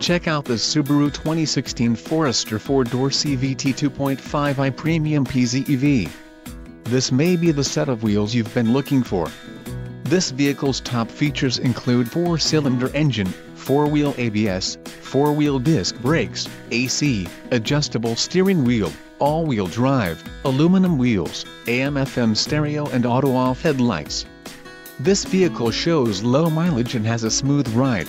Check out the Subaru 2016 Forester 4-door CVT 2.5i Premium PZEV. This may be the set of wheels you've been looking for. This vehicle's top features include 4-cylinder engine, 4-wheel ABS, 4-wheel disc brakes, AC, adjustable steering wheel, all-wheel drive, aluminum wheels, AM-FM stereo and auto-off headlights. This vehicle shows low mileage and has a smooth ride.